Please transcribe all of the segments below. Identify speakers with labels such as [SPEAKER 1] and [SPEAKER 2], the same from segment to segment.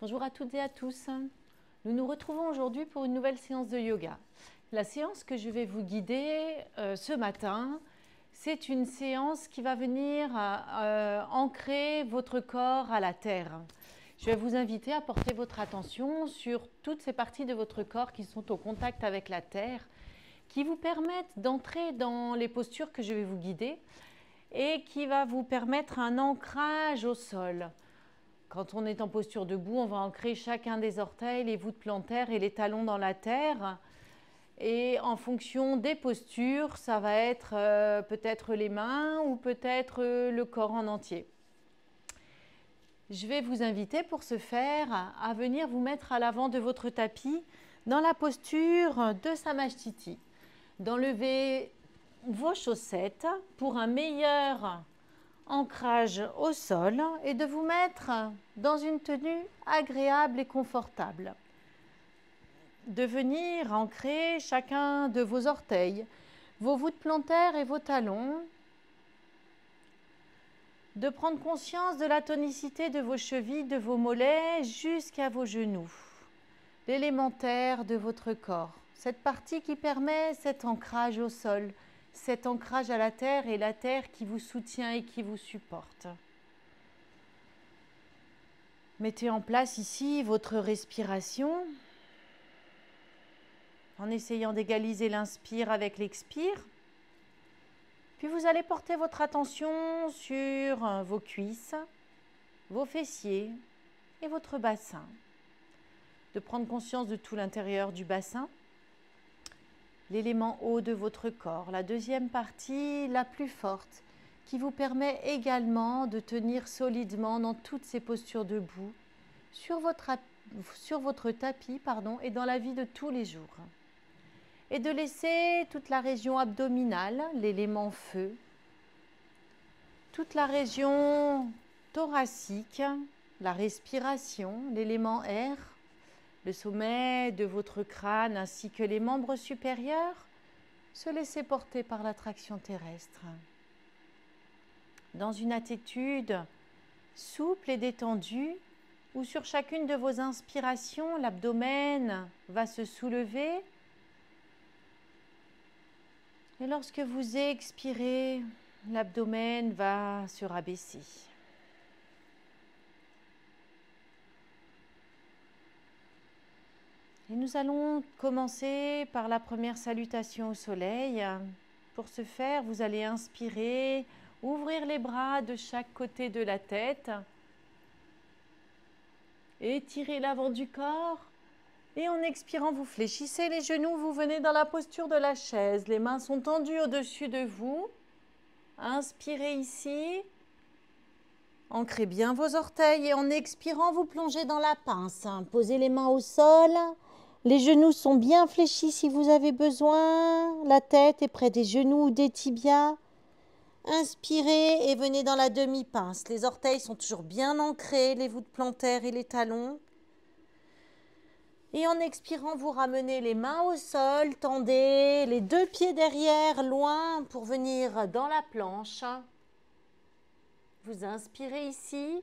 [SPEAKER 1] Bonjour à toutes et à tous. Nous nous retrouvons aujourd'hui pour une nouvelle séance de yoga. La séance que je vais vous guider euh, ce matin, c'est une séance qui va venir euh, ancrer votre corps à la terre. Je vais vous inviter à porter votre attention sur toutes ces parties de votre corps qui sont au contact avec la terre, qui vous permettent d'entrer dans les postures que je vais vous guider et qui va vous permettre un ancrage au sol. Quand on est en posture debout, on va ancrer chacun des orteils, les voûtes plantaires et les talons dans la terre. Et en fonction des postures, ça va être euh, peut-être les mains ou peut-être euh, le corps en entier. Je vais vous inviter pour ce faire à venir vous mettre à l'avant de votre tapis dans la posture de Samasthiti. D'enlever vos chaussettes pour un meilleur ancrage au sol et de vous mettre dans une tenue agréable et confortable. De venir ancrer chacun de vos orteils, vos voûtes plantaires et vos talons de prendre conscience de la tonicité de vos chevilles, de vos mollets jusqu'à vos genoux, l'élémentaire de votre corps, cette partie qui permet cet ancrage au sol, cet ancrage à la terre et la terre qui vous soutient et qui vous supporte. Mettez en place ici votre respiration en essayant d'égaliser l'inspire avec l'expire. Puis vous allez porter votre attention sur euh, vos cuisses, vos fessiers et votre bassin. De prendre conscience de tout l'intérieur du bassin, l'élément haut de votre corps, la deuxième partie la plus forte, qui vous permet également de tenir solidement dans toutes ces postures debout, sur votre, sur votre tapis pardon, et dans la vie de tous les jours. Et de laisser toute la région abdominale, l'élément feu, toute la région thoracique, la respiration, l'élément air, le sommet de votre crâne ainsi que les membres supérieurs se laisser porter par l'attraction terrestre. Dans une attitude souple et détendue, où sur chacune de vos inspirations, l'abdomen va se soulever et lorsque vous expirez, l'abdomen va se rabaisser. Et nous allons commencer par la première salutation au soleil. Pour ce faire, vous allez inspirer, ouvrir les bras de chaque côté de la tête, étirer l'avant du corps et en expirant, vous fléchissez les genoux, vous venez dans la posture de la chaise. Les mains sont tendues au-dessus de vous. Inspirez ici. Ancrez bien vos orteils et en expirant, vous plongez dans la pince. Posez les mains au sol. Les genoux sont bien fléchis si vous avez besoin. La tête est près des genoux ou des tibias. Inspirez et venez dans la demi-pince. Les orteils sont toujours bien ancrés, les voûtes plantaires et les talons. Et en expirant, vous ramenez les mains au sol, tendez les deux pieds derrière, loin, pour venir dans la planche. Vous inspirez ici.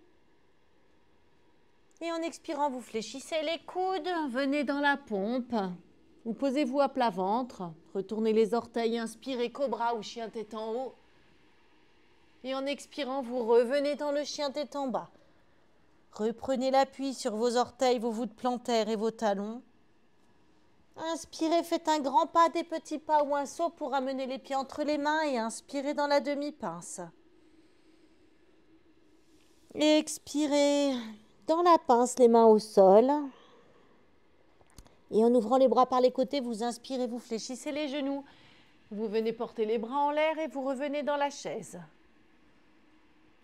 [SPEAKER 1] Et en expirant, vous fléchissez les coudes, venez dans la pompe. Vous posez-vous à plat ventre, retournez les orteils, inspirez cobra ou chien tête en haut. Et en expirant, vous revenez dans le chien tête en bas. Reprenez l'appui sur vos orteils, vos voûtes plantaires et vos talons. Inspirez, faites un grand pas, des petits pas ou un saut pour amener les pieds entre les mains et inspirez dans la demi-pince. Expirez dans la pince, les mains au sol. Et en ouvrant les bras par les côtés, vous inspirez, vous fléchissez les genoux. Vous venez porter les bras en l'air et vous revenez dans la chaise.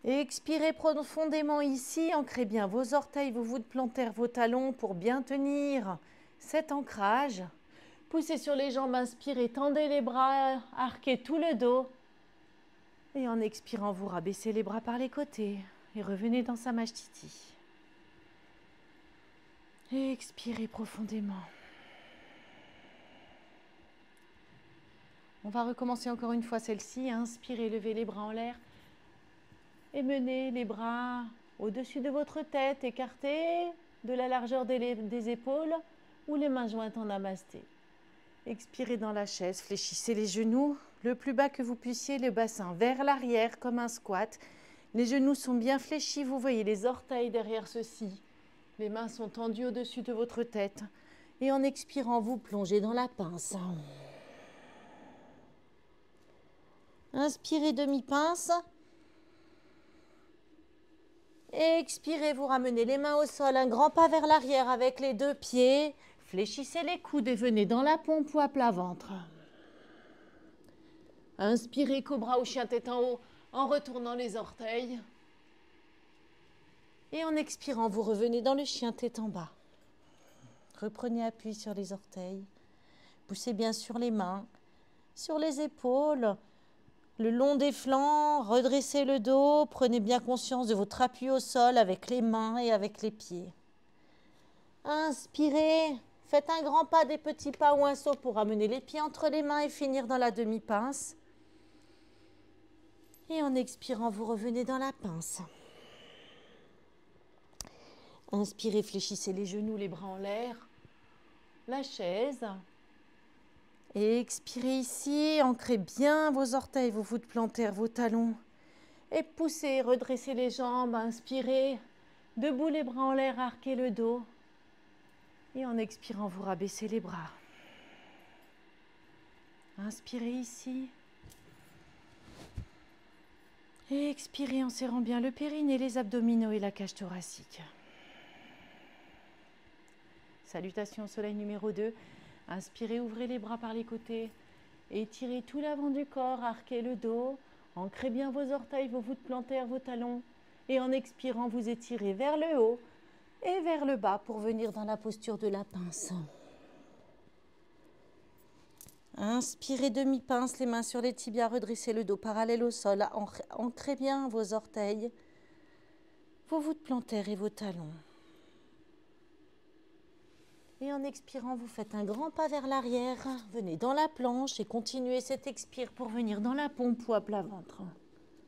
[SPEAKER 1] Expirez profondément ici, ancrez bien vos orteils, vos voûtes plantaires, vos talons pour bien tenir cet ancrage. Poussez sur les jambes, inspirez, tendez les bras, arquez tout le dos. Et en expirant, vous rabaissez les bras par les côtés et revenez dans Expirez profondément. On va recommencer encore une fois celle-ci. Inspirez, levez les bras en l'air et menez les bras au-dessus de votre tête, écartez de la largeur des, épaules ou les mains jointes en namasté. Expirez dans la chaise, fléchissez les genoux le plus bas que vous puissiez, le bassin vers l'arrière comme un squat. Les genoux sont bien fléchis, vous voyez les orteils derrière ceux-ci. Les mains sont tendues au-dessus de votre tête. Et en expirant, vous plongez dans la pince. Inspirez demi-pince. Expirez, vous ramenez les mains au sol, un grand pas vers l'arrière avec les deux pieds. Fléchissez les coudes et venez dans la pompe ou à plat ventre. Inspirez, cobra ou chien tête en haut en retournant les orteils. Et en expirant, vous revenez dans le chien tête en bas. Reprenez appui sur les orteils. Poussez bien sur les mains, sur les épaules, le long des flancs, redressez le dos, prenez bien conscience de votre appui au sol avec les mains et avec les pieds. Inspirez, Faites un grand pas, des petits pas ou un saut pour amener les pieds entre les mains et finir dans la demi-pince. Et en expirant, vous revenez dans la pince. Inspirez, fléchissez les genoux, les bras en l'air. La chaise. Et expirez ici, ancrez bien vos orteils, vos voûtes plantaires, vos talons. Et poussez, redressez les jambes, inspirez. Debout les bras en l'air, arquez le dos. Et en expirant, vous rabaissez les bras. Inspirez ici. Et expirez en serrant bien le périnée, les abdominaux et la cage thoracique. Salutations au soleil numéro 2. Inspirez, ouvrez les bras par les côtés. Étirez tout l'avant du corps, arquez le dos. Ancrez bien vos orteils, vos voûtes plantaires, vos talons. Et en expirant, vous étirez vers le haut et vers le bas pour venir dans la posture de la pince. Inspirez demi-pince, les mains sur les tibias, redressez le dos parallèle au sol, ancrez bien vos orteils, vos voûtes plantaires et vos talons. Et en expirant, vous faites un grand pas vers l'arrière, venez dans la planche et continuez cet expire pour venir dans la pompe ou à plat ventre.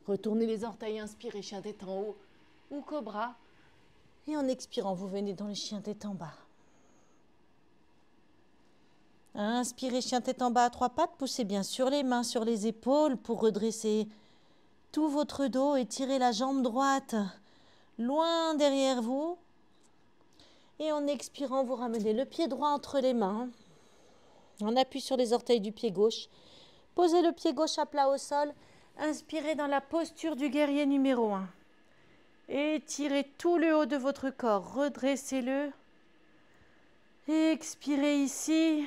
[SPEAKER 1] Retournez les orteils, inspirez, chien tête en haut ou cobra. Et en expirant, vous venez dans le chien tête en bas. Inspirez, chien tête en bas à trois pattes. Poussez bien sur les mains, sur les épaules pour redresser tout votre dos et tirez la jambe droite loin derrière vous. Et en expirant, vous ramenez le pied droit entre les mains. On appuie sur les orteils du pied gauche. Posez le pied gauche à plat au sol. Inspirez dans la posture du guerrier numéro 1. Étirez tout le haut de votre corps. Redressez-le. Expirez ici.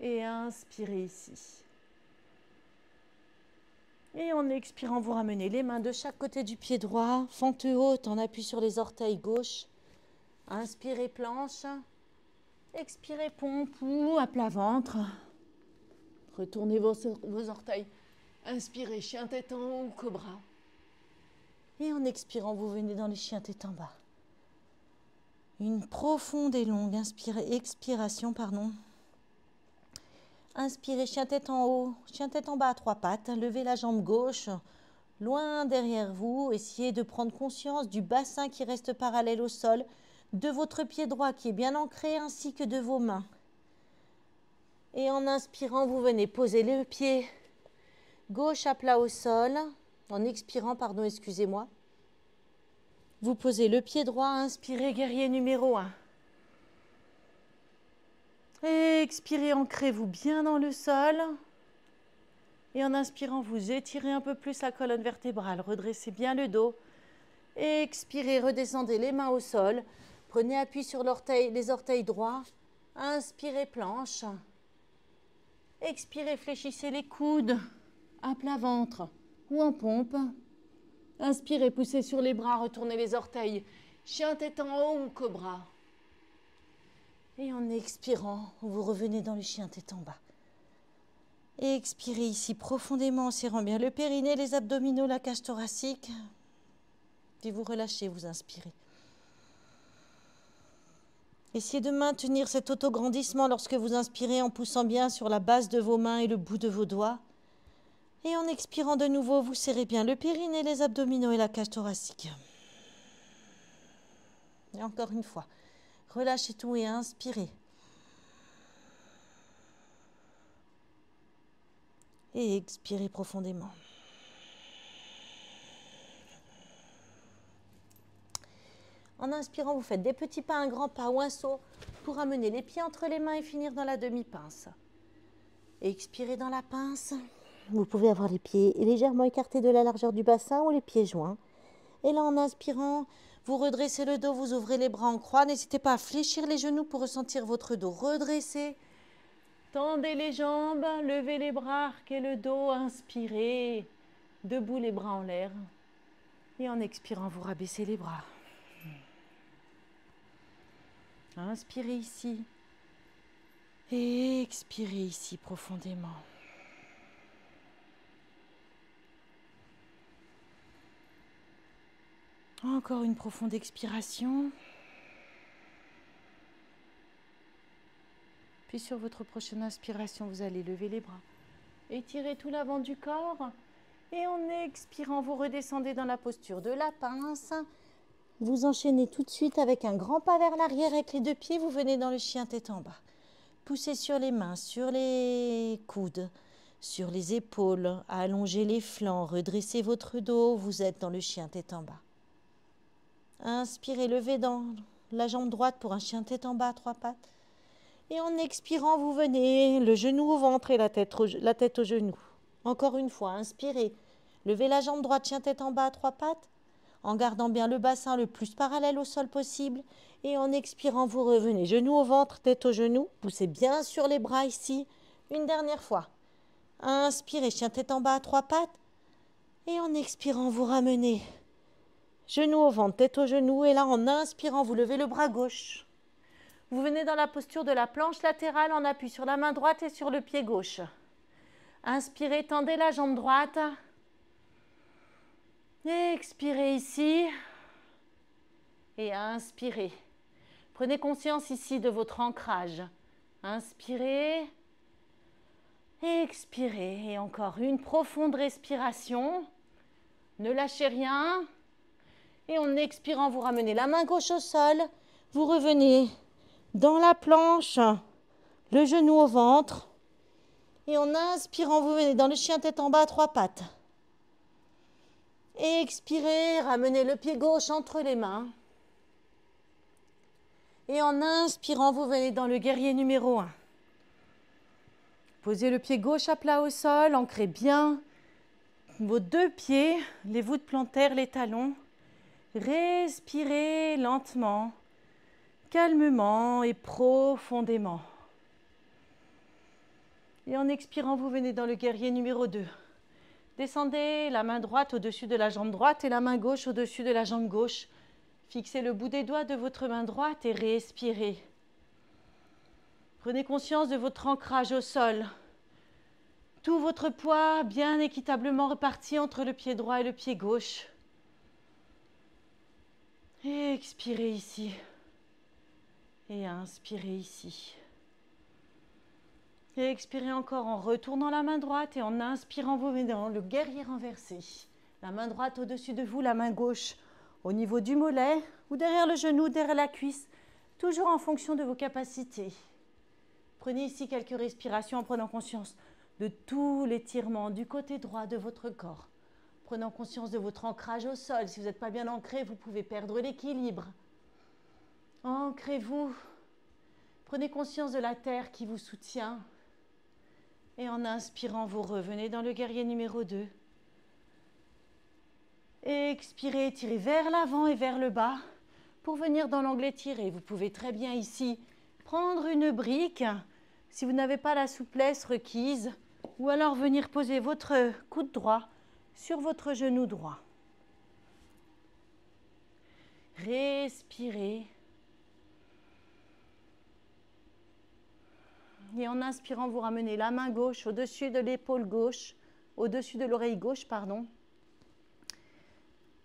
[SPEAKER 1] Et inspirez ici. Et en expirant, vous ramenez les mains de chaque côté du pied droit, fente haute, en appui sur les orteils gauche. Inspirez planche. Expirez pompe ou à plat ventre. Retournez vos, vos orteils. Inspirez chien tête en haut cobra. Et en expirant, vous venez dans les chiens tête en bas. Une profonde et longue expiration, pardon. Inspirez, chien tête en haut, chien tête en bas à trois pattes. Levez la jambe gauche loin derrière vous. Essayez de prendre conscience du bassin qui reste parallèle au sol, de votre pied droit qui est bien ancré ainsi que de vos mains. Et en inspirant, vous venez poser le pied gauche à plat au sol. En expirant, pardon, excusez-moi. Vous posez le pied droit, inspirez, guerrier numéro 1. Expirez, ancrez-vous bien dans le sol. Et en inspirant, vous étirez un peu plus la colonne vertébrale. Redressez bien le dos. Expirez, redescendez les mains au sol. Prenez appui sur les orteils droits. Inspirez, planche. Expirez, fléchissez les coudes à plat ventre ou en pompe. Inspirez, poussez sur les bras, retournez les orteils. Chien tête en haut ou cobra. Et en expirant, vous revenez dans le chien tête en bas. expirez ici profondément en serrant bien le périnée, les abdominaux, la cage thoracique. Puis vous relâchez, vous inspirez. Essayez de maintenir cet autograndissement lorsque vous inspirez en poussant bien sur la base de vos mains et le bout de vos doigts. Et en expirant de nouveau, vous serrez bien le périnée, les abdominaux et la cage thoracique.
[SPEAKER 2] Et encore une fois. Relâchez tout et inspirez. Et expirez profondément. En inspirant, vous faites des petits pas, un grand pas ou un saut pour amener les pieds entre les mains et finir dans la demi-pince. Expirez dans la pince. Vous pouvez avoir les pieds légèrement écartés de la largeur du bassin ou les pieds joints. Et là, en inspirant, vous redressez le dos, vous ouvrez les bras en croix. N'hésitez pas à fléchir les genoux pour ressentir votre dos redressé.
[SPEAKER 1] Tendez les jambes, levez les bras, arquez le dos, inspirez. Debout les bras en l'air. Et en expirant, vous rabaissez les bras. Inspirez ici. Et expirez ici profondément. Encore une profonde expiration. Puis sur votre prochaine inspiration, vous allez lever les bras. Étirez tout l'avant du corps. Et en expirant, vous redescendez dans la posture de la pince. Vous enchaînez tout de suite avec un grand pas vers l'arrière avec les deux pieds. Vous venez dans le chien tête en bas. Poussez sur les mains, sur les coudes, sur les épaules. Allongez les flancs, redressez votre dos. Vous êtes dans le chien tête en bas. Inspirez, levez dans la jambe droite pour un chien tête en bas trois pattes. Et en expirant, vous venez le genou au ventre et la tête au, la tête au genou. Encore une fois, inspirez. Levez la jambe droite, chien tête en bas trois pattes, en gardant bien le bassin le plus parallèle au sol possible. Et en expirant, vous revenez genou au ventre, tête au genou. Poussez bien sur les bras ici. Une dernière fois. Inspirez, chien tête en bas trois pattes. Et en expirant, vous ramenez Genou au ventre, tête au genou. Et là, en inspirant, vous levez le bras gauche. Vous venez dans la posture de la planche latérale en appui sur la main droite et sur le pied gauche. Inspirez, tendez la jambe droite. Expirez ici. Et inspirez. Prenez conscience ici de votre ancrage. Inspirez. Expirez. Et encore une profonde respiration. Ne lâchez rien. Et en expirant, vous ramenez la main gauche au sol. Vous revenez dans la planche, le genou au ventre. Et en inspirant, vous venez dans le chien tête en bas trois pattes. Expirez, ramenez le pied gauche entre les mains. Et en inspirant, vous venez dans le guerrier numéro 1. Posez le pied gauche à plat au sol, ancrez bien vos deux pieds, les voûtes plantaires, les talons. Respirez lentement, calmement et profondément. Et en expirant, vous venez dans le guerrier numéro 2. Descendez la main droite au-dessus de la jambe droite et la main gauche au-dessus de la jambe gauche. Fixez le bout des doigts de votre main droite et respirez. Prenez conscience de votre ancrage au sol. Tout votre poids bien équitablement reparti entre le pied droit et le pied gauche. Expirez ici. Et inspirez ici. Et expirez encore en retournant la main droite et en inspirant vos dans le guerrier renversé. La main droite au-dessus de vous, la main gauche au niveau du mollet ou derrière le genou, derrière la cuisse, toujours en fonction de vos capacités. Prenez ici quelques respirations en prenant conscience de tout l'étirement du côté droit de votre corps prenant conscience de votre ancrage au sol. Si vous n'êtes pas bien ancré, vous pouvez perdre l'équilibre. Ancrez-vous. Prenez conscience de la terre qui vous soutient. Et en inspirant, vous revenez dans le guerrier numéro 2. Expirez, tirez vers l'avant et vers le bas pour venir dans l'angle étiré. Vous pouvez très bien ici prendre une brique si vous n'avez pas la souplesse requise ou alors venir poser votre coude droit sur votre genou droit. Respirez. Et en inspirant, vous ramenez la main gauche au-dessus de l'épaule gauche, au-dessus de l'oreille gauche, pardon.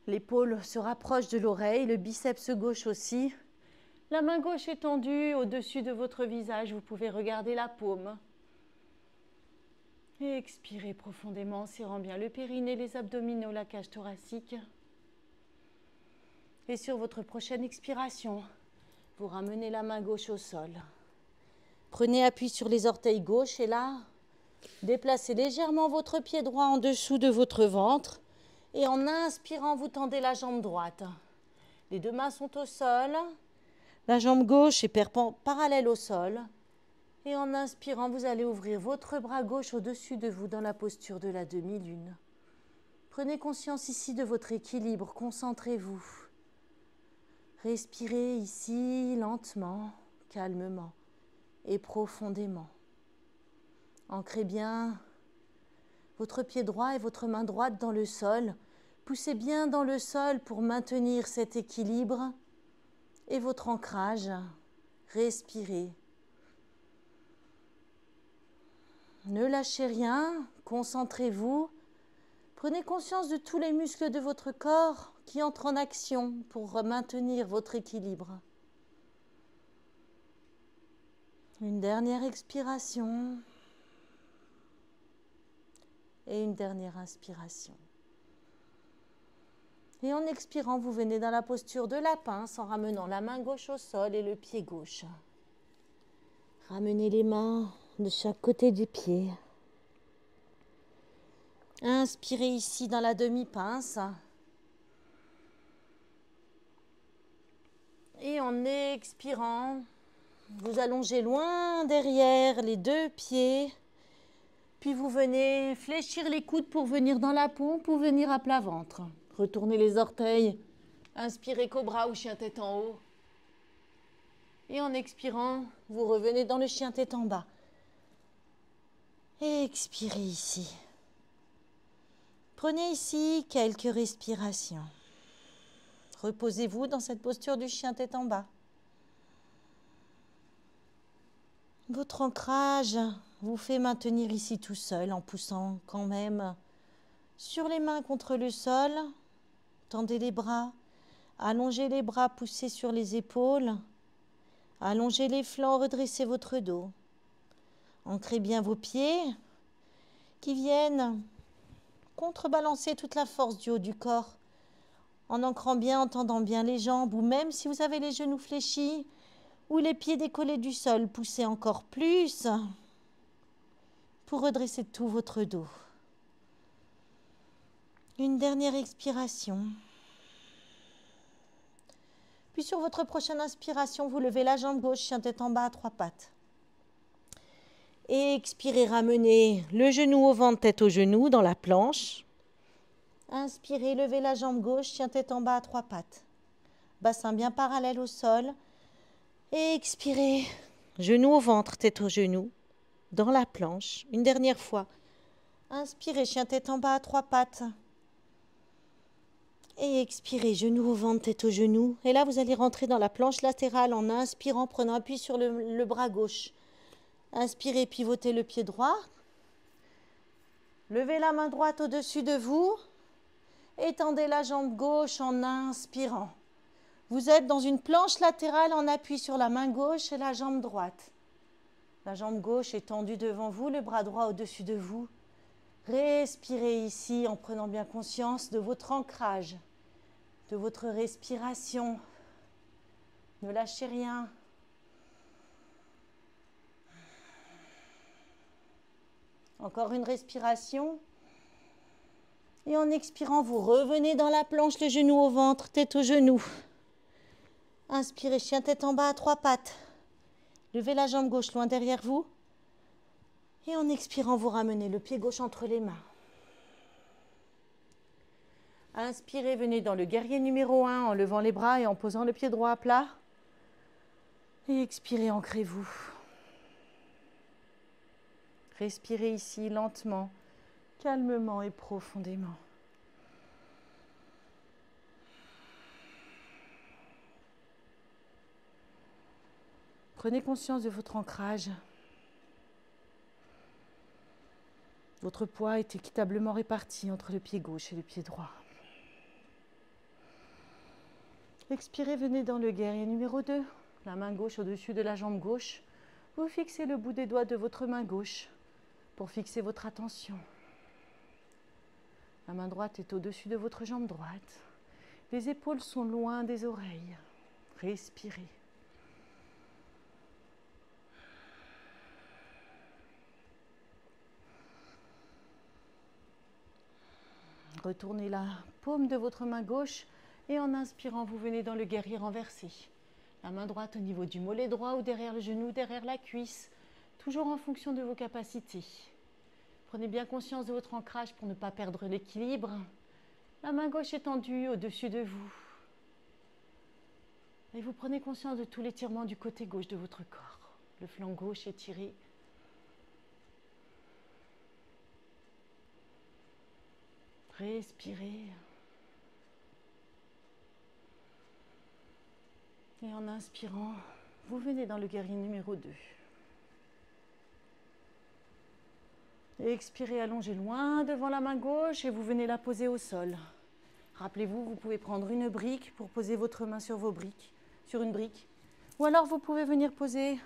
[SPEAKER 1] L'épaule se rapproche de l'oreille, le biceps gauche aussi. La main gauche est tendue au-dessus de votre visage, vous pouvez regarder la paume. Expirez profondément, serrant bien le périnée, les abdominaux, la cage thoracique.
[SPEAKER 2] Et sur votre prochaine expiration, vous ramenez la main gauche au sol. Prenez appui sur les orteils gauches et là, déplacez légèrement votre pied droit en dessous de votre ventre. Et en inspirant, vous tendez la jambe droite. Les deux mains sont au sol. La jambe gauche est parallèle au sol. Et en inspirant, vous allez ouvrir votre bras gauche au-dessus de vous dans la posture de la demi-lune. Prenez conscience ici de votre équilibre, concentrez-vous. Respirez ici lentement, calmement et profondément. Ancrez bien votre pied droit et votre main droite dans le sol. Poussez bien dans le sol pour maintenir cet équilibre et votre ancrage. Respirez. Ne lâchez rien, concentrez-vous. Prenez conscience de tous les muscles de votre corps qui entrent en action pour maintenir votre équilibre. Une dernière expiration et une dernière inspiration. Et en expirant, vous venez dans la posture de la pince en ramenant la main gauche au sol et le pied gauche. Ramenez les mains de chaque côté du pied. Inspirez ici dans la demi-pince. Et en expirant, vous allongez loin derrière les deux pieds. Puis vous venez fléchir les coudes pour venir dans la pompe ou venir à plat ventre. Retournez les orteils. Inspirez cobra ou chien tête en haut. Et en expirant, vous revenez dans le chien tête en bas. Expirez ici. Prenez ici quelques respirations. Reposez-vous dans cette posture du chien tête en bas. Votre ancrage vous fait maintenir ici tout seul en poussant quand même sur les mains contre le sol. Tendez les bras, allongez les bras, poussez sur les épaules. Allongez les flancs, redressez votre dos. Ancrez bien vos pieds qui viennent contrebalancer toute la force du haut du corps en ancrant bien, en tendant bien les jambes ou même si vous avez les genoux fléchis, ou les pieds décollés du sol, poussez encore plus pour redresser tout votre dos. Une dernière expiration. Puis sur votre prochaine inspiration, vous levez la jambe gauche, chien tête en bas à trois pattes. Et expirez, ramenez le genou au ventre, tête au genou, dans la planche. Inspirez, levez la jambe gauche, chien tête en bas à trois pattes. Bassin bien parallèle au sol. Et expirez. Genou au ventre, tête au genou, dans la planche. Une dernière fois. Inspirez, chien tête en bas à trois pattes. Et expirez, genou au ventre, tête au genou. Et là, vous allez rentrer dans la planche latérale en inspirant, prenant appui sur le bras gauche. Inspirez, pivotez le pied droit. Levez la main droite au-dessus de vous. Étendez la jambe gauche en inspirant. Vous êtes dans une planche latérale en appui sur la main gauche et la jambe droite. La jambe gauche est tendue devant vous, le bras droit au-dessus de vous. Respirez ici en prenant bien conscience de votre ancrage, de votre respiration. Ne lâchez rien. Encore une respiration. Et en expirant, vous revenez dans la planche, le genou au ventre, tête au genou. Inspirez, chien tête en bas à trois pattes. Levez la jambe gauche loin derrière vous. Et en expirant, vous ramenez le pied gauche entre les mains. Inspirez, venez dans le guerrier numéro 1 en levant les bras et en posant le pied droit à plat. Et expirez, ancrez-vous. Respirez ici lentement, calmement et profondément. Prenez conscience de votre ancrage. Votre poids est équitablement réparti entre le pied gauche et le pied droit. Expirez, venez dans le guerrier numéro 2. La main gauche au-dessus de la jambe gauche. Vous fixez le bout des doigts de votre main gauche pour fixer votre attention. La main droite est au-dessus de votre jambe droite.
[SPEAKER 1] Les épaules sont loin des oreilles. Respirez. Retournez la paume de votre main gauche et en inspirant, vous venez dans le guerrier renversé. La main droite au niveau du mollet droit ou derrière le genou, derrière la cuisse, toujours en fonction de vos capacités. Prenez bien conscience de votre ancrage pour ne pas perdre l'équilibre. La main gauche étendue au-dessus de vous. Et vous prenez conscience de tout l'étirement du côté gauche de votre corps. Le flanc gauche étiré. Respirez. Et en inspirant, vous venez dans le guerrier numéro 2. Expirez, allongez loin devant la main gauche et vous venez la poser au sol. Rappelez-vous, vous pouvez prendre une brique pour poser votre main sur vos briques, sur une brique. Ou alors vous pouvez venir poser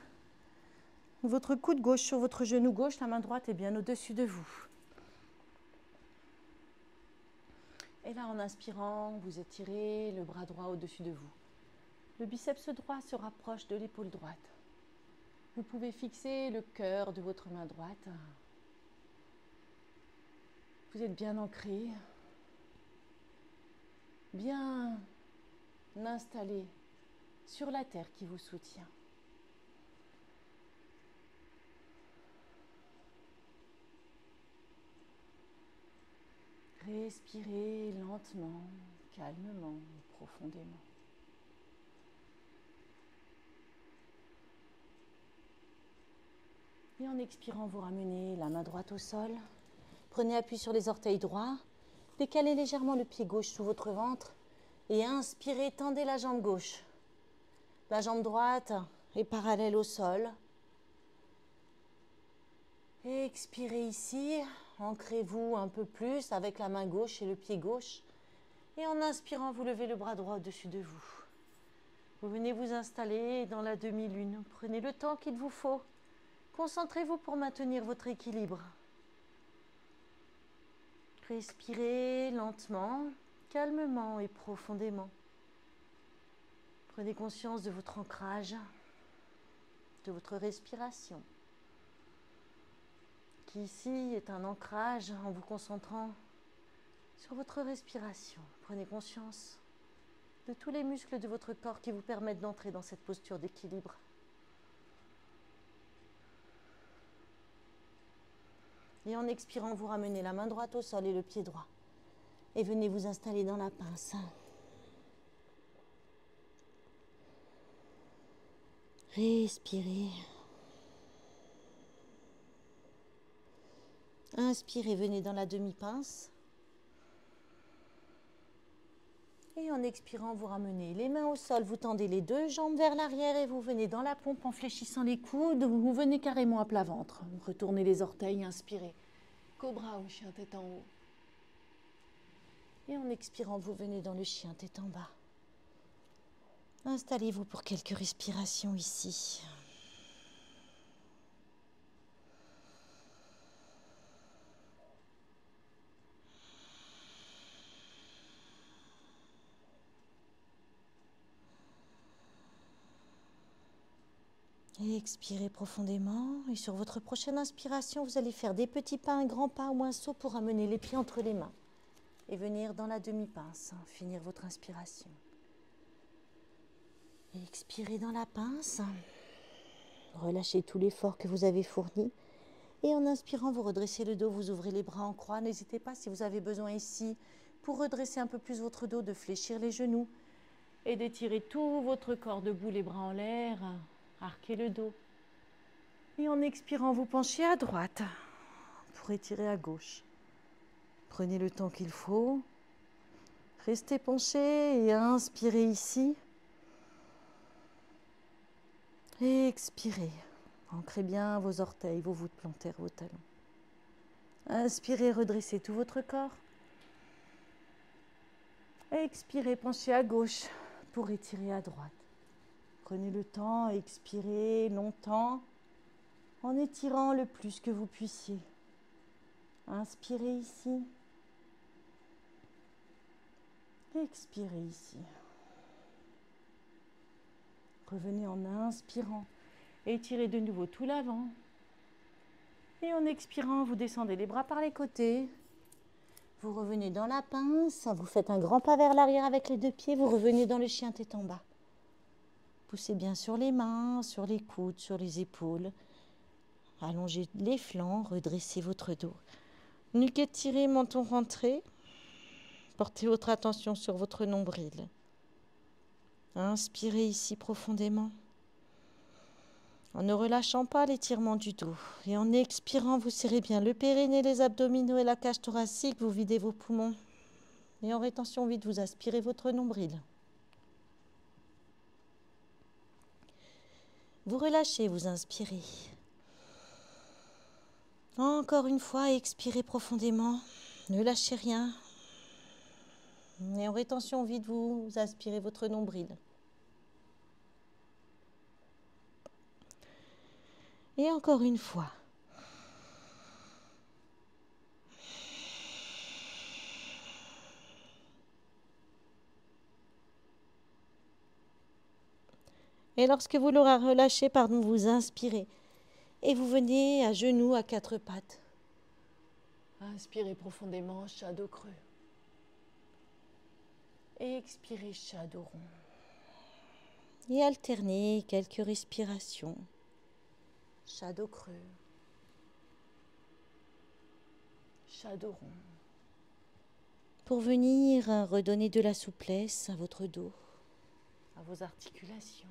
[SPEAKER 1] votre coude gauche sur votre genou gauche, la main droite est bien au-dessus de vous. Et là, en inspirant, vous étirez le bras droit au-dessus de vous. Le biceps droit se rapproche de l'épaule droite. Vous pouvez fixer le cœur de votre main droite vous êtes bien ancré, bien installé sur la terre qui vous soutient. Respirez lentement, calmement, profondément. Et en expirant, vous ramenez la main droite au sol, Prenez appui sur les orteils droits. Décalez légèrement le pied gauche sous votre ventre. Et inspirez, tendez la jambe gauche. La jambe droite est parallèle au sol. Expirez ici. Ancrez-vous un peu plus avec la main gauche et le pied gauche. Et en inspirant, vous levez le bras droit au-dessus de vous. Vous venez vous installer dans la demi-lune. Prenez le temps qu'il vous faut. Concentrez-vous pour maintenir votre équilibre. Respirez lentement, calmement et profondément. Prenez conscience de votre ancrage, de votre respiration, qui ici est un ancrage en vous concentrant sur votre respiration. Prenez conscience de tous les muscles de votre corps qui vous permettent d'entrer dans cette posture d'équilibre. Et en expirant, vous ramenez la main droite au sol et le pied droit. Et venez vous installer dans la pince. Respirez. Inspirez, venez dans la demi-pince. Et en expirant, vous ramenez les mains au sol, vous tendez les deux jambes vers l'arrière et vous venez dans la pompe en fléchissant les coudes. Vous venez carrément à plat ventre. Retournez les orteils, inspirez. Cobra ou chien tête en haut. Et en expirant, vous venez dans le chien tête en bas. Installez-vous pour quelques respirations ici. Expirez profondément. Et sur votre prochaine inspiration, vous allez faire des petits pas, un grand pas ou un saut pour amener les pieds entre les mains. Et venir dans la demi-pince, finir votre inspiration. expirez dans la pince. Relâchez tout l'effort que vous avez fourni. Et en inspirant, vous redressez le dos, vous ouvrez les bras en croix. N'hésitez pas, si vous avez besoin ici, pour redresser un peu plus votre dos, de fléchir les genoux et d'étirer tout votre corps debout, les bras en l'air. Arquez le dos. Et en expirant, vous penchez à droite pour étirer à gauche. Prenez le temps qu'il faut. Restez penché et inspirez ici. Expirez. Ancrez bien vos orteils, vos voûtes plantaires, vos talons. Inspirez, redressez tout votre corps. Expirez, penchez à gauche pour étirer à droite. Prenez le temps, expirez longtemps en étirant le plus que vous puissiez. Inspirez ici.
[SPEAKER 2] Expirez ici. Revenez en inspirant.
[SPEAKER 1] Étirez de nouveau tout l'avant. Et en expirant, vous descendez les bras par les côtés.
[SPEAKER 2] Vous revenez dans la pince, vous faites un grand pas vers l'arrière avec les deux pieds, vous revenez dans le chien tête en bas. Poussez bien sur les mains, sur les coudes, sur les épaules. Allongez les flancs, redressez votre dos. Nuque étirée, menton rentré. Portez votre attention sur votre nombril. Inspirez ici profondément. En ne relâchant pas l'étirement du dos. Et en expirant, vous serrez bien le périnée, les abdominaux et la cage thoracique. Vous videz vos poumons. Et en rétention vide, vous aspirez votre nombril. Vous relâchez, vous inspirez. Encore une fois, expirez profondément. Ne lâchez rien. Et en rétention vide, vous aspirez votre nombril. Et encore une fois. Et lorsque vous l'aurez relâché, pardon, vous inspirez. Et vous venez à genoux, à quatre pattes.
[SPEAKER 1] Inspirez profondément, shadow creux. Et expirez, shadow rond.
[SPEAKER 2] Et alternez quelques respirations.
[SPEAKER 1] Shadow creux. Shadow rond.
[SPEAKER 2] Pour venir redonner de la souplesse à votre dos.
[SPEAKER 1] À vos articulations.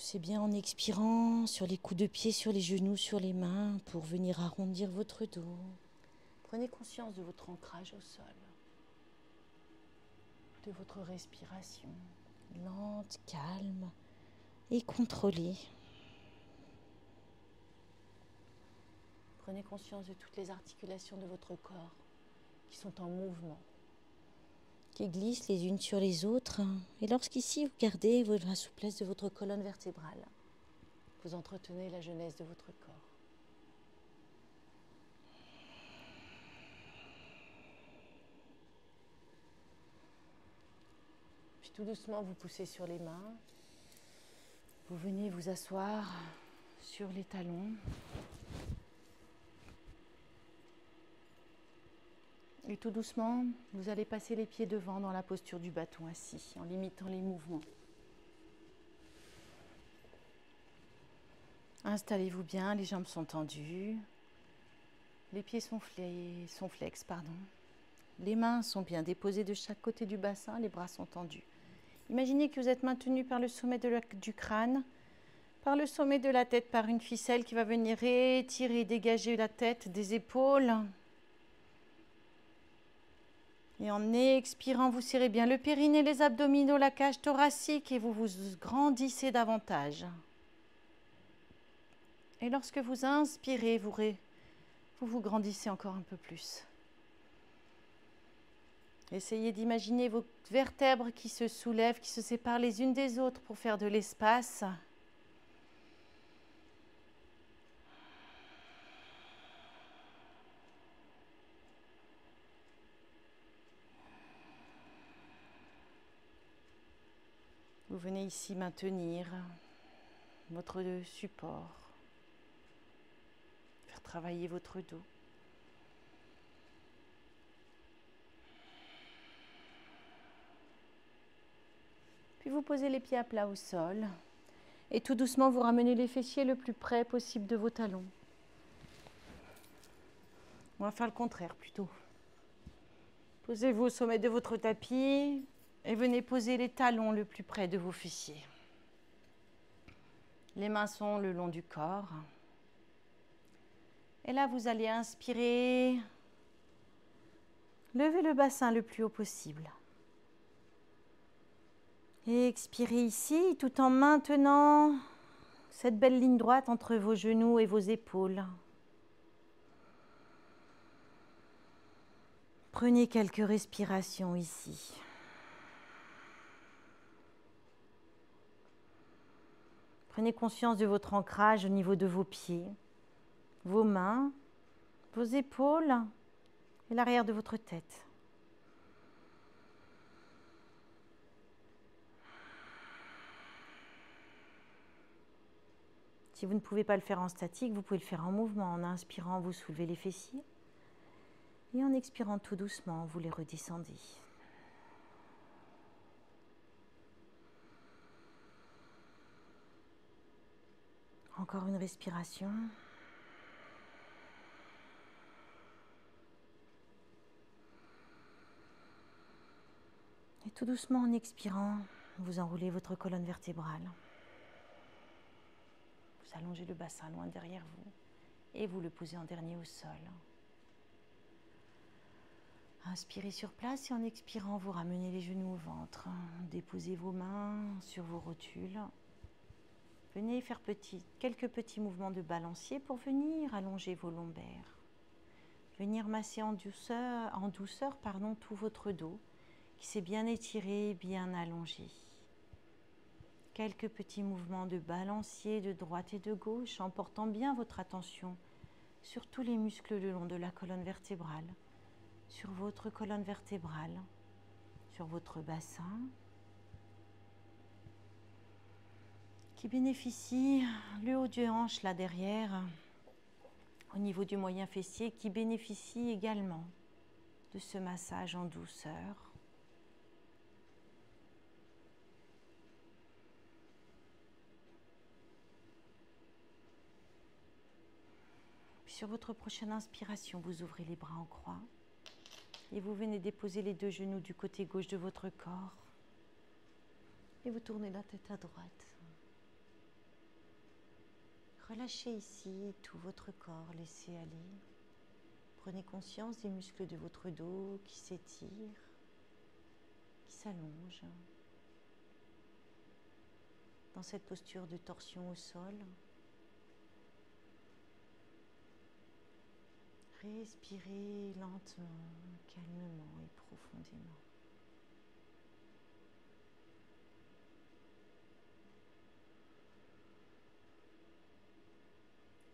[SPEAKER 2] Poussez bien en expirant sur les coups de pied, sur les genoux, sur les mains pour venir arrondir votre dos.
[SPEAKER 1] Prenez conscience de votre ancrage au sol, de votre respiration.
[SPEAKER 2] Lente, calme et contrôlée.
[SPEAKER 1] Prenez conscience de toutes les articulations de votre corps qui sont en mouvement.
[SPEAKER 2] Glissent les unes sur les autres. Et lorsqu'ici vous gardez la souplesse de votre colonne vertébrale,
[SPEAKER 1] vous entretenez la jeunesse de votre corps. Puis tout doucement, vous poussez sur les mains. Vous venez vous asseoir sur les talons. Et tout doucement, vous allez passer les pieds devant dans la posture du bâton assis, en limitant les mouvements. Installez-vous bien, les jambes sont tendues, les pieds sont, flex, pardon. Les mains sont bien déposées de chaque côté du bassin, les bras sont tendus. Imaginez que vous êtes maintenu par le sommet du crâne, par le sommet de la tête, par une ficelle qui va venir étirer, dégager la tête des épaules. Et en expirant, vous serrez bien le périnée, les abdominaux, la cage thoracique et vous vous grandissez davantage. Et lorsque vous inspirez, vous, vous vous grandissez encore un peu plus. Essayez d'imaginer vos vertèbres qui se soulèvent, qui se séparent les unes des autres pour faire de l'espace. Venez ici maintenir votre support, faire travailler votre dos. Puis vous posez les pieds à plat au sol et tout doucement vous ramenez les fessiers le plus près possible de vos talons. On va faire le contraire plutôt. Posez-vous au sommet de votre tapis et venez poser les talons le plus près de vos fessiers. Les mains sont le long du corps. Et là, vous allez inspirer. Levez le bassin le plus haut possible. Et expirez ici tout en maintenant cette belle ligne droite entre vos genoux et vos épaules. Prenez quelques respirations ici. Prenez conscience de votre ancrage au niveau de vos pieds, vos mains, vos épaules
[SPEAKER 2] et l'arrière de votre tête. Si vous ne pouvez pas le faire en statique, vous pouvez le faire en mouvement. En inspirant, vous soulevez les fessiers. Et en expirant tout doucement, vous les redescendez. Encore une respiration. Et tout doucement en expirant, vous enroulez votre colonne vertébrale. Vous allongez le bassin loin derrière vous et vous le posez en dernier au sol. Inspirez sur place et en expirant, vous ramenez les genoux au ventre. Déposez vos mains sur vos rotules. Venez faire quelques petits mouvements de balancier pour venir allonger vos lombaires. Venir masser en douceur, en douceur pardon, tout votre dos qui s'est bien étiré, bien allongé. Quelques petits mouvements de balancier de droite et de gauche en portant bien votre attention sur tous les muscles le long de la colonne vertébrale, sur votre colonne vertébrale, sur votre bassin, qui bénéficie, le haut du hanche là derrière, au niveau du moyen fessier, qui bénéficie également de ce massage en douceur. sur votre prochaine inspiration, vous ouvrez les bras en croix et vous venez déposer les deux genoux du côté gauche de votre corps et vous tournez la tête à droite. Relâchez ici tout votre corps, laissez aller. Prenez conscience des muscles de votre dos qui s'étirent, qui s'allongent. Dans cette posture de torsion au sol, respirez lentement, calmement et profondément.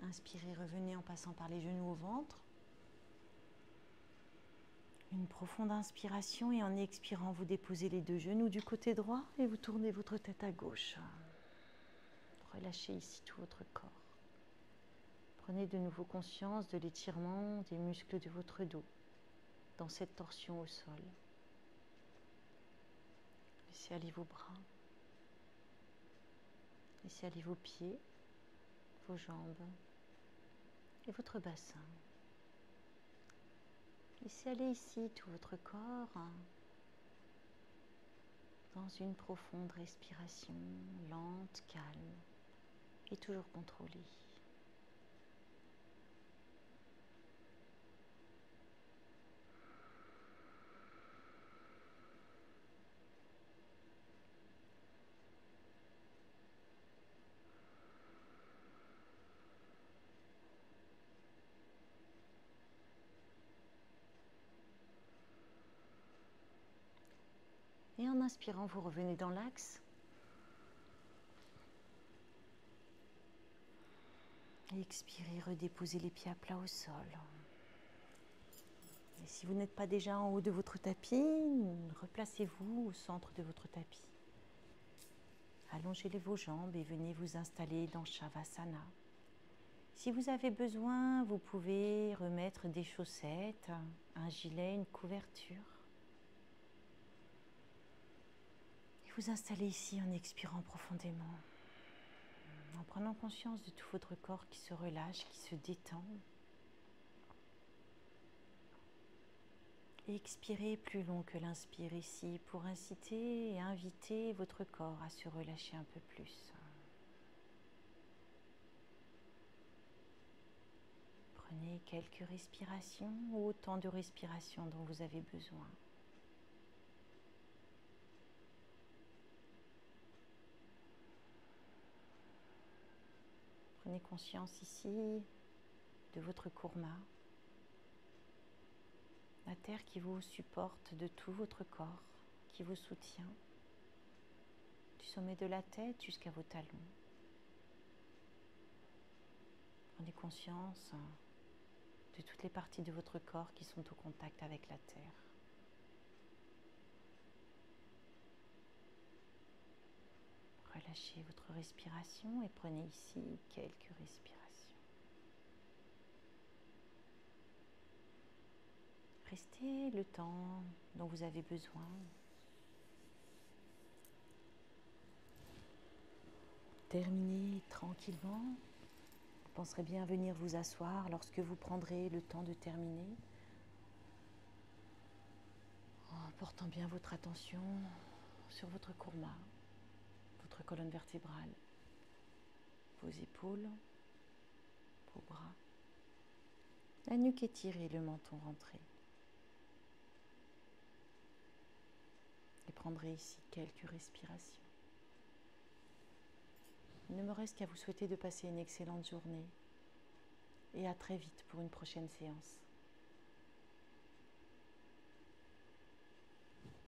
[SPEAKER 2] Inspirez, revenez en passant par les genoux au ventre. Une profonde inspiration et en expirant, vous déposez les deux genoux du côté droit et vous tournez votre tête à gauche. Relâchez ici tout votre corps. Prenez de nouveau conscience de l'étirement des muscles de votre dos dans cette torsion au sol. Laissez aller vos bras. Laissez aller vos pieds, vos jambes, et votre bassin. Laissez aller ici tout votre corps dans une profonde respiration lente, calme et toujours contrôlée. Vous revenez dans l'axe. Expirez, redéposez les pieds à plat au sol. Si vous n'êtes pas déjà en haut de votre tapis, replacez-vous au centre de votre tapis. Allongez les vos jambes et venez vous installer dans Shavasana. Si vous avez besoin, vous pouvez remettre des chaussettes, un gilet, une couverture. Vous installez ici en expirant profondément, en prenant conscience de tout votre corps qui se relâche, qui se détend. Expirez plus long que l'inspire ici pour inciter et inviter votre corps à se relâcher un peu plus. Prenez quelques respirations ou autant de respirations dont vous avez besoin. Prenez conscience ici de votre kurma, la terre qui vous supporte de tout votre corps, qui vous soutient, du sommet de la tête jusqu'à vos talons. Prenez conscience
[SPEAKER 1] de toutes les parties de votre corps qui sont au contact avec la terre. Relâchez votre respiration et prenez ici quelques respirations. Restez le temps dont vous avez besoin. Terminez tranquillement. Vous penserez bien venir vous asseoir lorsque vous prendrez le temps de terminer. En portant bien votre attention sur votre courma, votre colonne vertébrale, vos épaules, vos bras. La nuque étirée, le menton rentré. Et prendrez ici quelques respirations. Il ne me reste qu'à vous souhaiter de passer une excellente journée et à très vite pour une prochaine séance.